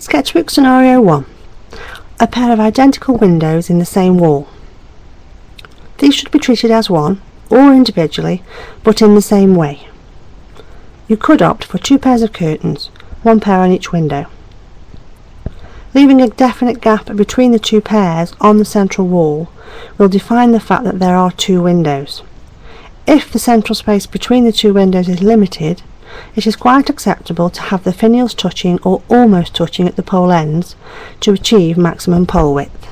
Sketchbook Scenario 1 A pair of identical windows in the same wall. These should be treated as one, or individually, but in the same way. You could opt for two pairs of curtains, one pair on each window. Leaving a definite gap between the two pairs on the central wall will define the fact that there are two windows. If the central space between the two windows is limited, it is quite acceptable to have the finials touching or almost touching at the pole ends to achieve maximum pole width.